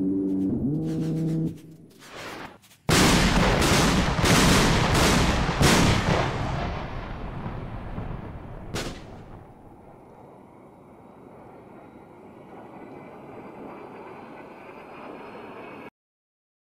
Música